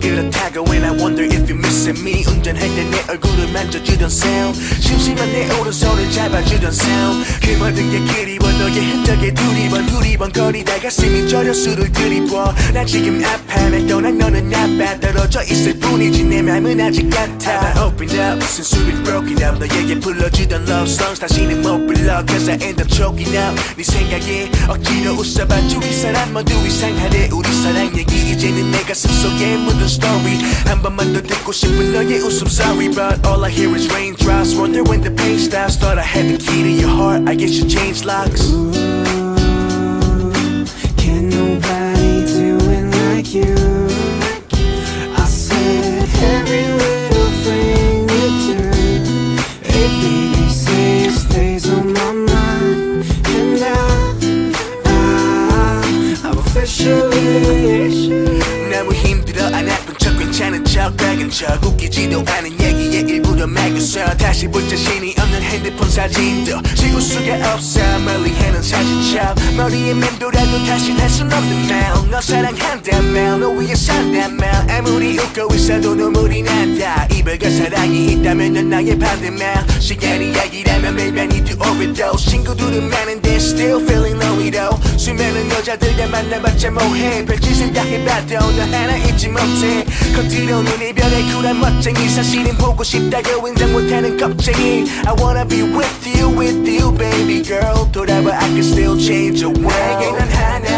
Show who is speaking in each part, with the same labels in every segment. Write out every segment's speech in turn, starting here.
Speaker 1: 그렇다고. And I wonder if you're missing me. 운전할 때 내 얼굴을 만져주던 sound. 심심한 내 오른손을 잡아주던 sound. 그 모든 게 그리워. 너의 흔적에 두리번 두리번 거리다 가슴이 저려 술을 들이부어 난 지금 아파 날 떠난 너는 나빠. 떨어져 있을 뿐이지. 내 맘은 아직 같아. I opened up. 무슨 수비 broken up. 너에게 불러주던 love songs. 다시는 못 불러. Cause I end up choking up. 네 생각에 억지로 웃어봐줘 이 사람 모두 이상하대 우리 사랑 얘기 이제는 내 가슴 속에 묻은 story 한 번만 더 듣고 싶은 너의 웃음 sorry But all I hear is raindrops Wonder when the pain stops Thought I had the key to your heart I guess you changed locks
Speaker 2: Can
Speaker 1: 안 아픈 척 괜찮은 척 웃기지도 않은 얘기에 일부러 막였어 다시 볼 자신이 없는 핸드폰 사진도 지울 수가 없어. 멀리 해는 사진첩 머리에 맴돌아도 다신 할순 없는 말너 사랑한다며 너 위해 산다며 아무리 웃고 있어도 눈물이 난다. 이별과 사랑이 있다면 넌 나의 반대말. 시간이 약이라면 maybe to overdose 친구들은 많은데 still feeling lonely though. 수많은 여자들과 만나봤자 뭐해. 별짓을 다 해봐도 너 하나 잊지 못해. 겉으로 는 이별의 쿨한 멋쟁이 사실은 보고 싶다고 인정 못하는 겁쟁이 I wanna be with you with you baby girl 돌아봐 I can still change your world 내게 난 하나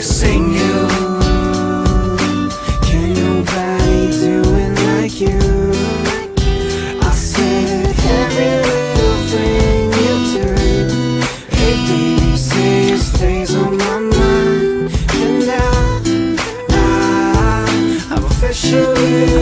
Speaker 1: missing you. Can nobody do it like you? I said every little thing you do Hey baby, say it stays on my mind. And I, I, I'm officially